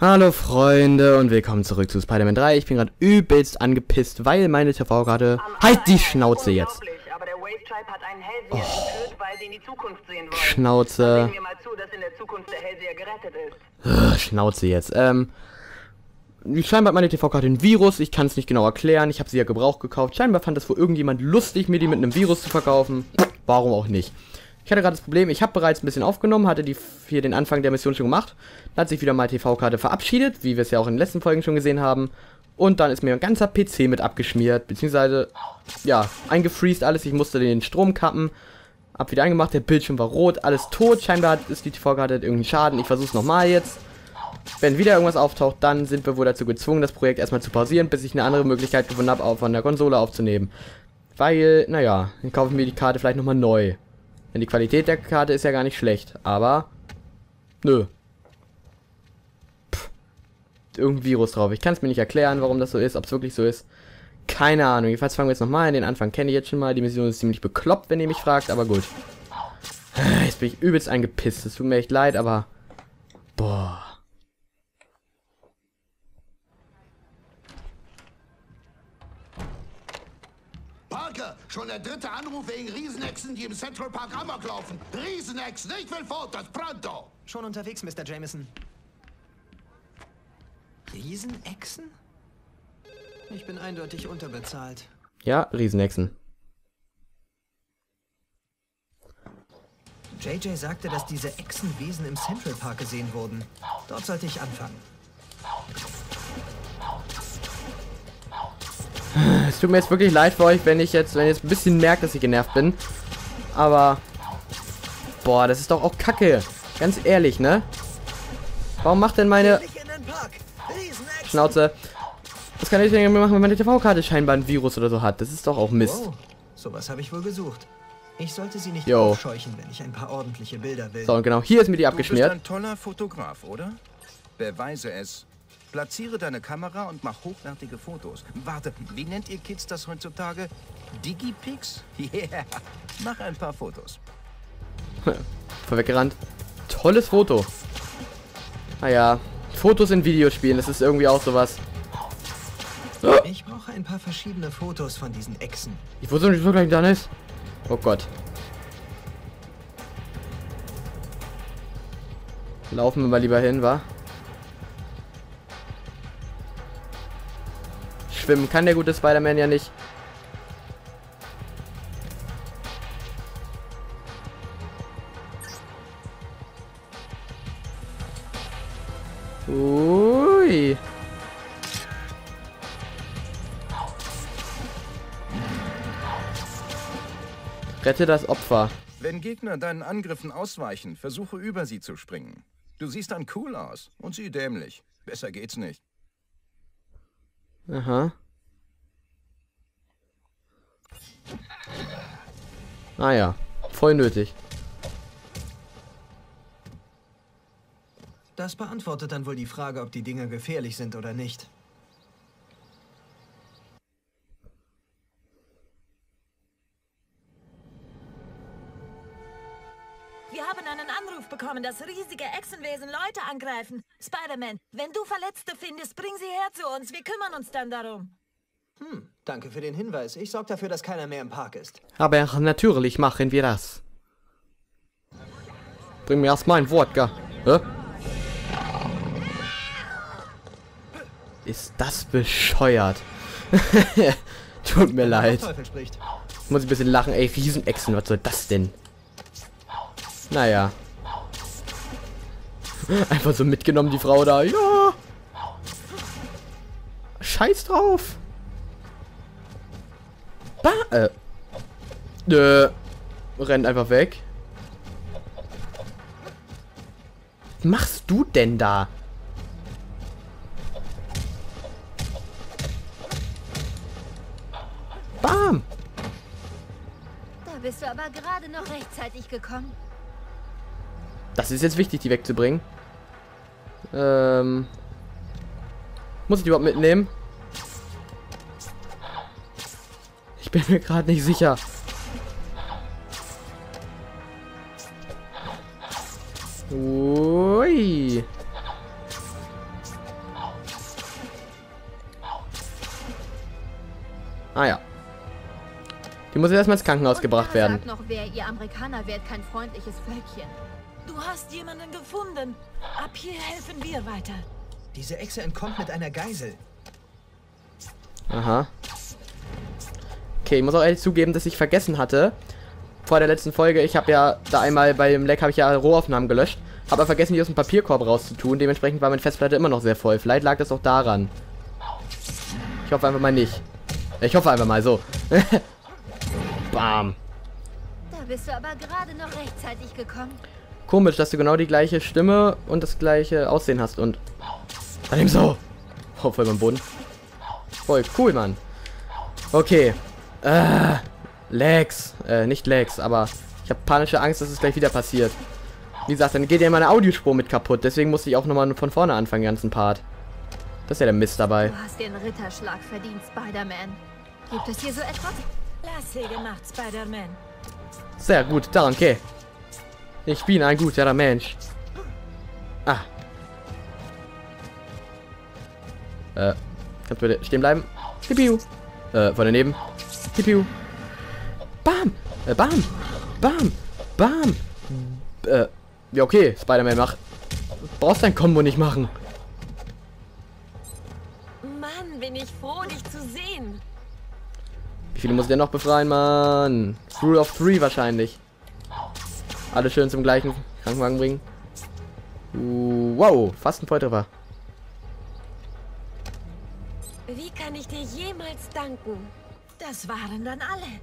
Hallo Freunde und willkommen zurück zu Spider-Man 3. Ich bin gerade übelst angepisst, weil meine TV-Karte... Halt die Schnauze jetzt! Oh. Schnauze. Schnauze jetzt. Ähm... Scheinbar hat meine TV-Karte ein Virus, ich kann es nicht genau erklären, ich habe sie ja Gebrauch gekauft. Scheinbar fand es wohl irgendjemand lustig, mir die mit einem Virus zu verkaufen. Warum auch nicht. Ich hatte gerade das Problem, ich habe bereits ein bisschen aufgenommen, hatte die hier den Anfang der Mission schon gemacht. Dann hat sich wieder meine TV-Karte verabschiedet, wie wir es ja auch in den letzten Folgen schon gesehen haben. Und dann ist mir ein ganzer PC mit abgeschmiert, beziehungsweise, ja, eingefriest alles. Ich musste den Strom kappen, hab wieder angemacht, der Bildschirm war rot, alles tot. Scheinbar ist die TV-Karte irgendeinen Schaden. Ich versuche es nochmal jetzt. Wenn wieder irgendwas auftaucht, dann sind wir wohl dazu gezwungen, das Projekt erstmal zu pausieren, bis ich eine andere Möglichkeit gefunden habe, von der Konsole aufzunehmen. Weil, naja, dann kaufe ich mir die Karte vielleicht nochmal neu. Denn die Qualität der Karte ist ja gar nicht schlecht. Aber, nö. Pff, irgendein Virus drauf. Ich kann es mir nicht erklären, warum das so ist, ob es wirklich so ist. Keine Ahnung. Jedenfalls fangen wir jetzt nochmal an. Den Anfang kenne ich jetzt schon mal. Die Mission ist ziemlich bekloppt, wenn ihr mich fragt, aber gut. Jetzt bin ich übelst eingepisst. Es tut mir echt leid, aber... Boah. Schon der dritte Anruf wegen Riesenechsen, die im Central Park Amok laufen. Riesenechsen, ich will Fotos, pronto! Schon unterwegs, Mr. Jameson. Riesenechsen? Ich bin eindeutig unterbezahlt. Ja, Riesenechsen. JJ sagte, dass diese Echsenwesen im Central Park gesehen wurden. Dort sollte ich anfangen. Es tut mir jetzt wirklich leid für euch, wenn ich jetzt, wenn ihr jetzt ein bisschen merkt, dass ich genervt bin. Aber, boah, das ist doch auch Kacke. Ganz ehrlich, ne? Warum macht denn meine... Schnauze. Was kann ich denn machen, wenn meine TV-Karte scheinbar ein Virus oder so hat? Das ist doch auch Mist. Wow, sowas habe ich wohl gesucht. Ich sollte sie nicht Yo. aufscheuchen, wenn ich ein paar ordentliche Bilder will. So, und genau hier ist mir die abgeschmiert. Du bist ein toller Fotograf, oder? Beweise es. Platziere deine Kamera und mach hochwertige Fotos. Warte, wie nennt ihr Kids das heutzutage? Digipix? Yeah, mach ein paar Fotos. Vorweggerannt. Tolles Foto. Naja, Fotos in Videospielen, das ist irgendwie auch sowas. Ich brauche ein paar verschiedene Fotos von diesen Echsen. Ich wusste nicht, wo gleich dann ist. Oh Gott. Laufen wir mal lieber hin, wa? Schwimmen kann der gute Spider-Man ja nicht. Ui. Rette das Opfer. Wenn Gegner deinen Angriffen ausweichen, versuche über sie zu springen. Du siehst dann cool aus und sie dämlich. Besser geht's nicht. Aha. Naja, ah voll nötig. Das beantwortet dann wohl die Frage, ob die Dinger gefährlich sind oder nicht. Bekommen, dass riesige Echsenwesen Leute angreifen. Spider-Man, wenn du Verletzte findest, bring sie her zu uns. Wir kümmern uns dann darum. Hm, danke für den Hinweis. Ich sorge dafür, dass keiner mehr im Park ist. Aber natürlich machen wir das. Bring mir erstmal ein Wodka. Hä? Ist das bescheuert? Tut mir leid. Muss ich ein bisschen lachen. Ey, Riesenechsen, was soll das denn? Naja. Einfach so mitgenommen, die Frau da. Ja. Scheiß drauf. Ba äh. Nö. Rennt einfach weg. Was machst du denn da? Bam! Da bist du aber gerade noch rechtzeitig gekommen. Das ist jetzt wichtig, die wegzubringen. Ähm. Muss ich die überhaupt mitnehmen? Ich bin mir gerade nicht sicher. Ui. Ah ja. Die muss jetzt erstmal ins Krankenhaus gebracht werden. Sagt noch, wer ihr Amerikaner wärt, kein freundliches Völkchen. Du hast jemanden gefunden. Ab hier helfen wir weiter. Diese Echse entkommt mit einer Geisel. Aha. Okay, ich muss auch ehrlich zugeben, dass ich vergessen hatte, vor der letzten Folge, ich habe ja da einmal bei dem Leck habe ich ja Rohaufnahmen gelöscht, habe aber vergessen, die aus dem Papierkorb rauszutun. Dementsprechend war meine Festplatte immer noch sehr voll. Vielleicht lag das auch daran. Ich hoffe einfach mal nicht. Ich hoffe einfach mal so. Bam. Da bist du aber gerade noch rechtzeitig gekommen. Komisch, dass du genau die gleiche Stimme und das gleiche Aussehen hast und... Dann nimm so. Oh, voll beim Boden. Voll cool, Mann. Okay. Äh, Lex. Äh, nicht Lex, aber ich habe panische Angst, dass es gleich wieder passiert. Wie gesagt, dann geht ja meine Audiospur mit kaputt. Deswegen musste ich auch nochmal von vorne anfangen, den ganzen Part. Das ist ja der Mist dabei. Du hast den Ritterschlag verdient, Spider-Man. Gibt es hier so etwas? Klasse gemacht, Spider-Man. Sehr gut, danke. Ich bin ein guter Mensch. Ah. Äh, kannst du bitte stehen bleiben? Pipiu. Äh, von daneben. Pipiu. Bam. Äh, bam. Bam. Bam. Äh, ja okay, Spider-Man, mach. Brauchst dein Kombo nicht machen. Mann, bin ich froh, dich zu sehen. Wie viele muss ich denn noch befreien, Mann? Rule of Three wahrscheinlich. Alle schön zum gleichen Krankenwagen bringen. Uh, wow, fast ein Volltreffer. Wie kann ich dir jemals danken? Das waren dann alle.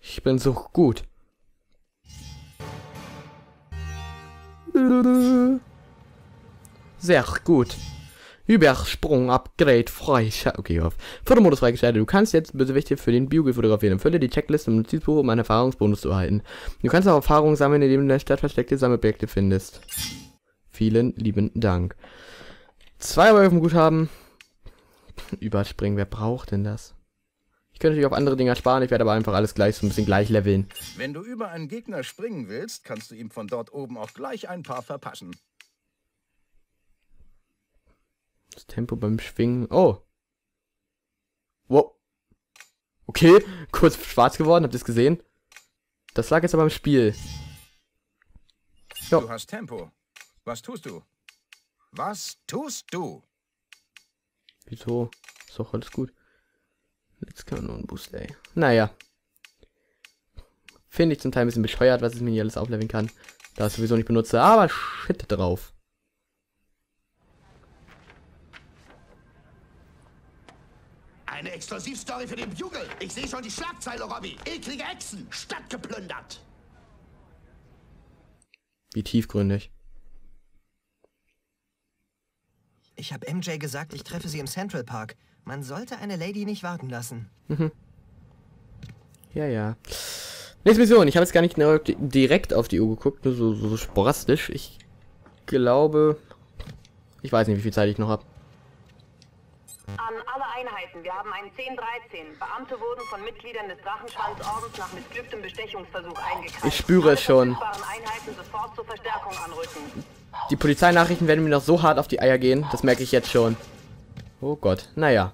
Ich bin so gut. Sehr gut. Übersprung, Upgrade, freischalten. Okay, auf. Fotomodus freigeschaltet. Du kannst jetzt Bösewichte für den Biogel fotografieren. Fülle die Checkliste im Notizbuch, um einen Erfahrungsbonus zu erhalten. Du kannst auch Erfahrungen sammeln, indem du in der Stadt versteckte Sammelobjekte findest. Vielen lieben Dank. Zwei Euro dem Guthaben. Überspringen, wer braucht denn das? Ich könnte natürlich auf andere Dinger sparen, ich werde aber einfach alles gleich so ein bisschen gleich leveln. Wenn du über einen Gegner springen willst, kannst du ihm von dort oben auch gleich ein paar verpassen. Das Tempo beim Schwingen. Oh. Wow. Okay, kurz schwarz geworden, habt ihr es gesehen? Das lag jetzt aber im Spiel. Jo. Du hast Tempo. Was tust du? Was tust du? Wieso? Ist doch alles gut. Let's go nur ein Boost, ey. Naja. Finde ich zum Teil ein bisschen bescheuert, was ich mir hier alles aufleveln kann. Da ich sowieso nicht benutze. Aber shit drauf. Eine Exklusivstory für den Bugle. Ich sehe schon die Schlagzeile, Robby. Eklige Echsen, Stadt geplündert. Wie tiefgründig. Ich habe MJ gesagt, ich treffe sie im Central Park. Man sollte eine Lady nicht warten lassen. Ja, ja. Nächste Mission. Ich habe jetzt gar nicht direkt auf die Uhr geguckt, nur so, so sporadisch. Ich glaube... Ich weiß nicht, wie viel Zeit ich noch habe. An alle Einheiten, wir haben einen 1013. Beamte wurden von Mitgliedern des Drachenschwanzordens nach missglücktem Bestechungsversuch eingekreist. Ich spüre es schon. Die Polizeinachrichten werden mir noch so hart auf die Eier gehen. Das merke ich jetzt schon. Oh Gott. Naja.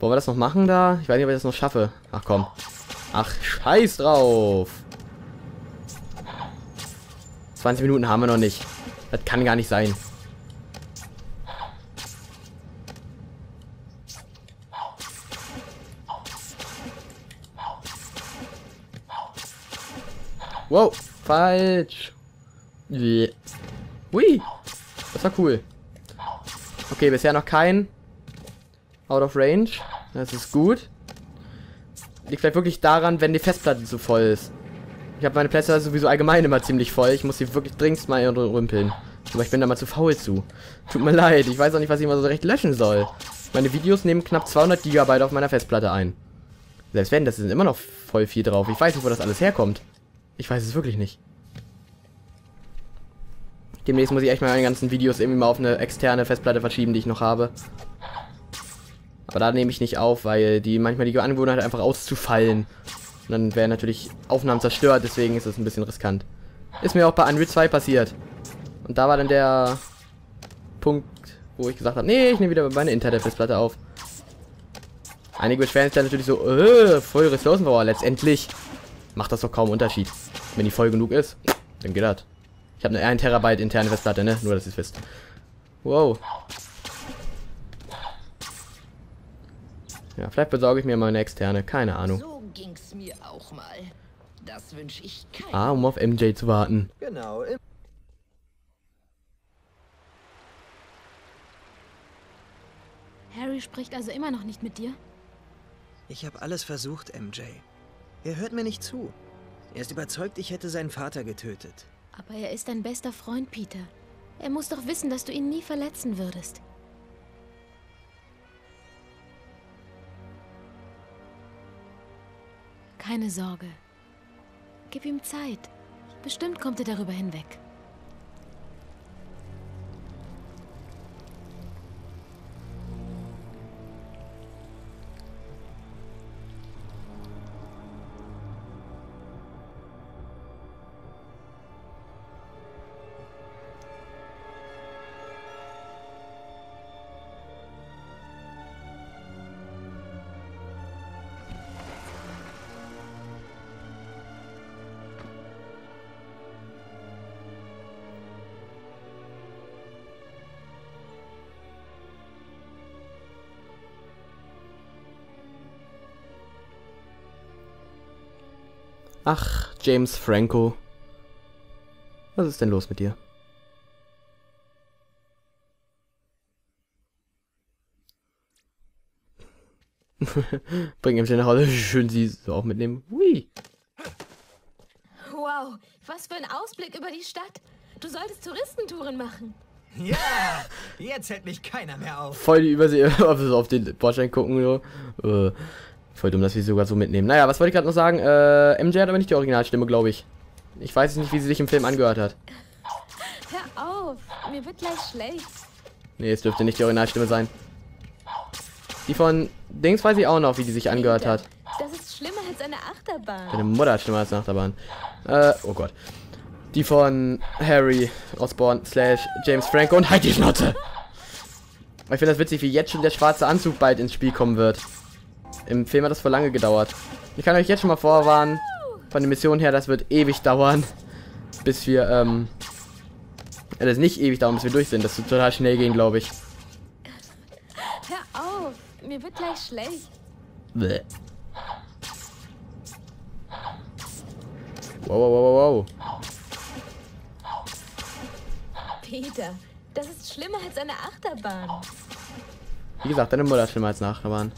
Wollen wir das noch machen da? Ich weiß nicht, ob ich das noch schaffe. Ach komm. Ach, scheiß drauf. 20 Minuten haben wir noch nicht. Das kann gar nicht sein. Wow, falsch. Yeah. Ui, das war cool. Okay, bisher noch kein Out of Range. Das ist gut. Liegt vielleicht wirklich daran, wenn die Festplatte zu voll ist. Ich habe meine Plätze sowieso allgemein immer ziemlich voll. Ich muss sie wirklich dringend mal rümpeln. Aber ich bin da mal zu faul zu. Tut mir leid, ich weiß auch nicht, was ich mal so recht löschen soll. Meine Videos nehmen knapp 200 Gigabyte auf meiner Festplatte ein. Selbst wenn, das ist immer noch voll viel drauf. Ich weiß nicht, wo das alles herkommt. Ich weiß es wirklich nicht. Demnächst muss ich echt mal meine ganzen Videos irgendwie mal auf eine externe Festplatte verschieben, die ich noch habe. Aber da nehme ich nicht auf, weil die manchmal die Angewohnheit einfach auszufallen. Und dann werden natürlich Aufnahmen zerstört, deswegen ist es ein bisschen riskant. Ist mir auch bei Unreal 2 passiert. Und da war dann der Punkt, wo ich gesagt habe, nee, ich nehme wieder meine interne Festplatte auf. Einige beschweren sich dann natürlich so, äh, voll Ressourcenpower. Letztendlich macht das doch kaum Unterschied. Wenn die voll genug ist, dann geht das. Ich habe eine 1 Terabyte interne Festplatte, ne? Nur, dass ihr es wisst. Wow. Ja, vielleicht besorge ich mir mal eine externe. Keine Ahnung. So ging's mir auch mal. Das wünsche ich keinem. Ah, um auf MJ zu warten. Genau. Harry spricht also immer noch nicht mit dir? Ich habe alles versucht, MJ. Er hört mir nicht zu. Er ist überzeugt, ich hätte seinen Vater getötet. Aber er ist dein bester Freund, Peter. Er muss doch wissen, dass du ihn nie verletzen würdest. Keine Sorge. Gib ihm Zeit. Bestimmt kommt er darüber hinweg. Ach, James Franco. Was ist denn los mit dir? Bring MJ nach Hause. Schön sie so auch mitnehmen. Hui. Wow, was für ein Ausblick über die Stadt. Du solltest Touristentouren machen. Ja, jetzt hält mich keiner mehr auf. Voll die Übersee, auf den Bordstein gucken. So. Äh, voll dumm, dass wir sie sogar so mitnehmen. Naja, was wollte ich gerade noch sagen? Äh, MJ hat aber nicht die Originalstimme, glaube ich. Ich weiß nicht, wie sie sich im Film angehört hat. Hör auf, mir wird gleich schlecht. Nee, es dürfte nicht die Originalstimme sein. Die von Dings weiß ich auch noch, wie die sich angehört hat. Das ist schlimmer als eine Achterbahn. Deine Mutter hat schlimmer als eine Achterbahn. Äh, oh Gott. Die von Harry Osborn slash James Franco und halt die Schnauze. Ich finde das witzig, wie jetzt schon der schwarze Anzug bald ins Spiel kommen wird. Im Film hat das vor lange gedauert. Ich kann euch jetzt schon mal vorwarnen, von der Mission her, das wird ewig dauern, bis wir, ähm, ja, das nicht ewig dauern, bis wir durch sind. Das wird total schnell gehen, glaube ich. Hör auf, mir wird gleich schlecht. Bäh. Wow, wow, wow, wow. Peter, das ist schlimmer als eine Achterbahn. Wie gesagt, deine Mutter hat schlimmer als eine Achterbahn.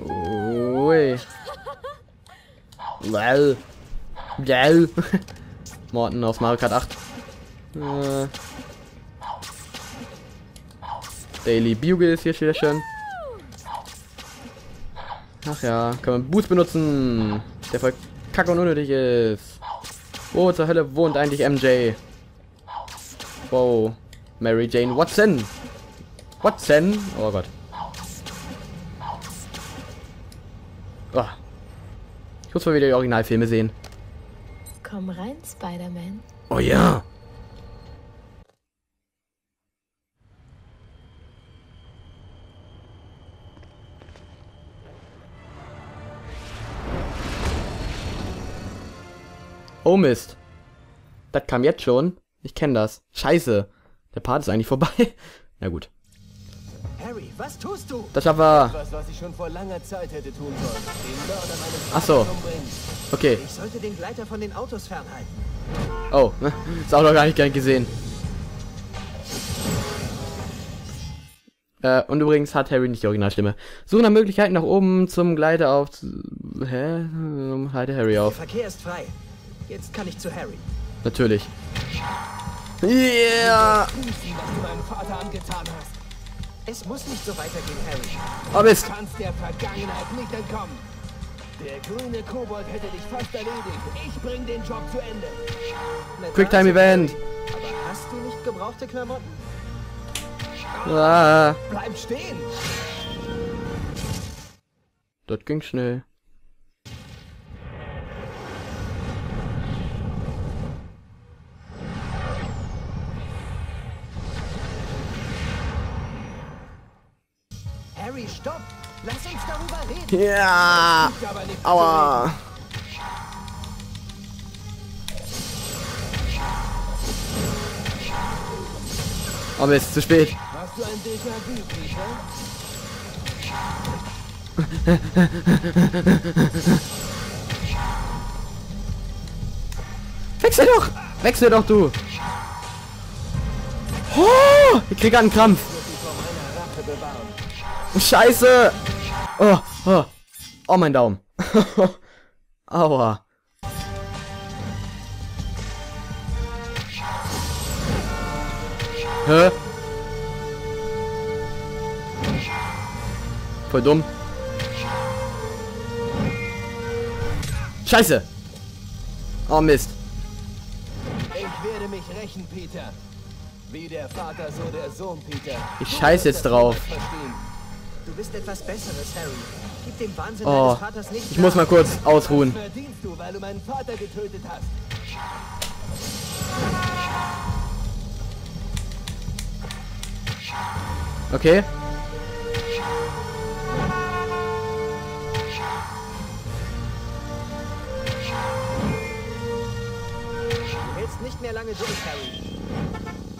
Ui. Well. Well. Morten aus Mario Kart 8. Äh. Daily Bugle ist hier wieder schön. Ach ja, kann man Boost benutzen, der voll kacke und unnötig ist. Wo zur Hölle wohnt eigentlich MJ? Wow. Mary Jane Watson. Watson? Oh Gott. Oh. Ich muss mal wieder die Originalfilme sehen. Komm rein, Spider-Man. Oh ja. Oh Mist. Das kam jetzt schon. Ich kenne das. Scheiße. Der Part ist eigentlich vorbei. Na gut. Was tust du? Das wir. Was, was ich schon vor langer Zeit hätte tun sollen. Den Ach so. Okay. Ich sollte den Gleiter von den Autos fernhalten. Oh, ne? ist auch noch gar nicht gern gesehen. Äh, und übrigens hat Harry nicht die Originalstimme. Suche nach Möglichkeiten nach oben zum Gleiter auf. Hä? Halte Harry Der auf. Verkehr ist frei. Jetzt kann ich zu Harry. Natürlich. Yeah! Was du meinem Vater angetan hast. Es muss nicht so weitergehen, Harry. Oh Mist! Du kannst der Vergangenheit nicht entkommen. Der grüne Kobold hätte dich fast erledigt. Ich bring den Job zu Ende. Quicktime Event! Aber hast du nicht gebrauchte Klamotten? Ah, Bleib stehen. das ging schnell. Ja! Aua! Oh Mist, zu spät. Hast du ein Déjà-vu? Wechsel doch! Wechsel doch, du! Oh, ich krieg einen Krampf. Scheiße! Oh, oh. Oh, mein Daumen. Aua. Hä? Voll dumm. Scheiße! Oh Mist. Ich werde mich rächen, Peter. Wie der Vater, so der Sohn, Peter. Ich scheiß jetzt drauf. Du bist etwas Besseres, Harry. Gib dem Wahnsinn Oh, deines Vaters nicht ich muss mal kurz ausruhen. Du, weil du meinen Vater getötet hast. Okay. Du hältst nicht mehr lange durch, Harry.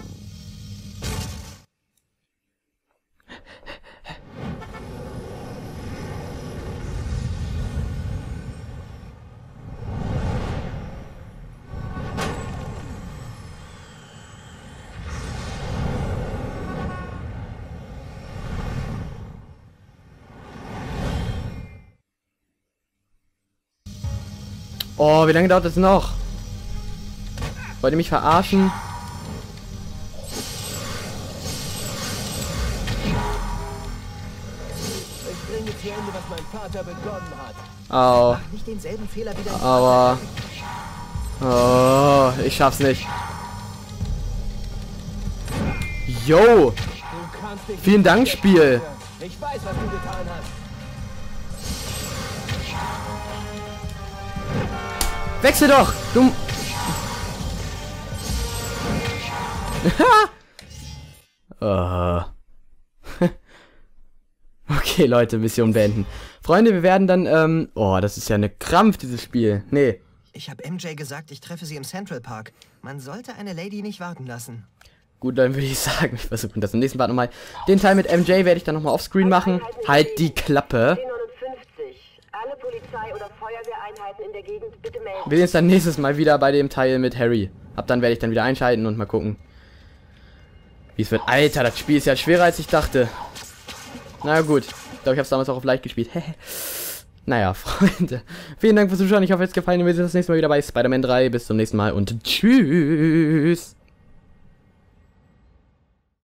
Oh, wie lange dauert das noch? Wollt ihr mich verarschen? Ich bringe zu Ende, was mein Vater begonnen hat. Au. Nicht denselben Fehler wie dein Aua. Oh, ich schaff's nicht. Yo! Vielen Dank, Spiel. Ich weiß, was du getan hast. Wechsel doch! Du... oh. okay, Leute, Mission beenden. Freunde, wir werden dann, ähm... Oh, das ist ja eine Krampf, dieses Spiel. Nee. Ich habe MJ gesagt, ich treffe sie im Central Park. Man sollte eine Lady nicht warten lassen. Gut, dann würde ich sagen, wir versuchen das im nächsten Part nochmal. Den Teil mit MJ werde ich dann nochmal offscreen machen. Halt die Klappe. 1050. Alle Polizei- oder Feuerwehreinheiten in der Gegend bitte melden. Wir sehen uns dann nächstes Mal wieder bei dem Teil mit Harry. Ab dann werde ich dann wieder einschalten und mal gucken, wie es wird. Alter, das Spiel ist ja schwerer als ich dachte. Na gut, ich glaube, ich habe es damals auch auf leicht gespielt. naja, Freunde. Vielen Dank fürs Zuschauen. Ich hoffe, es hat gefallen. Wir sehen uns das nächste Mal wieder bei Spider-Man 3. Bis zum nächsten Mal und tschüss.